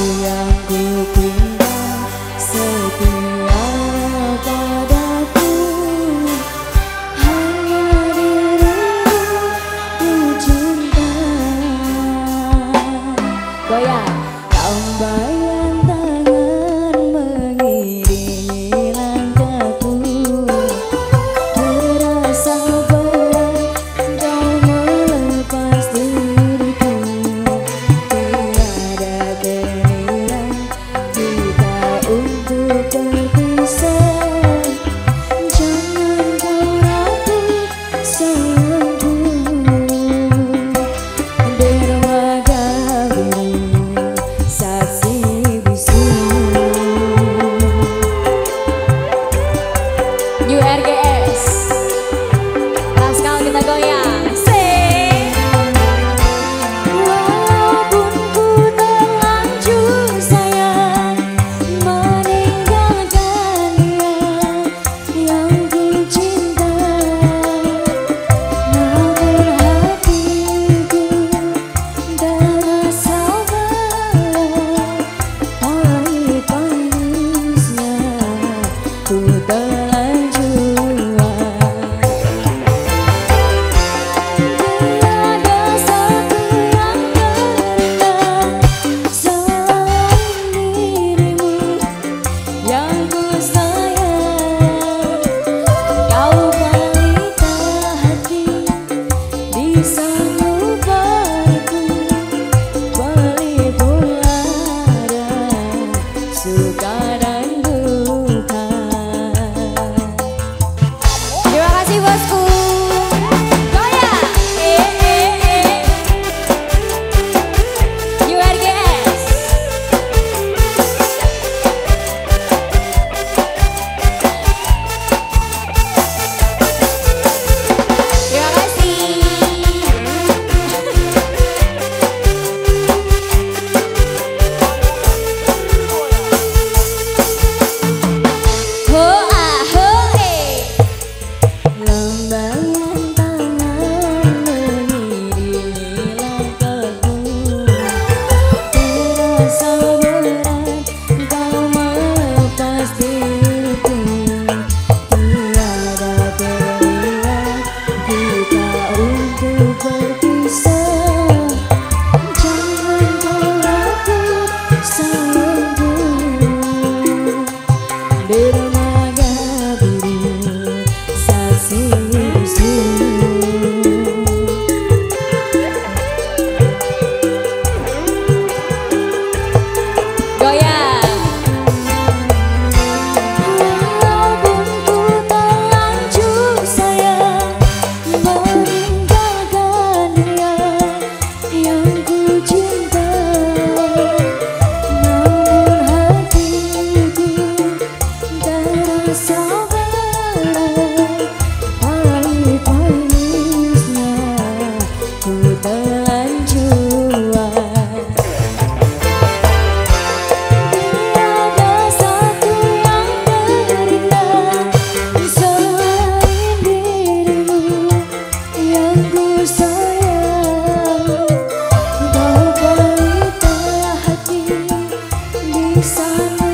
yang ku pindah. cara Remember Sorry.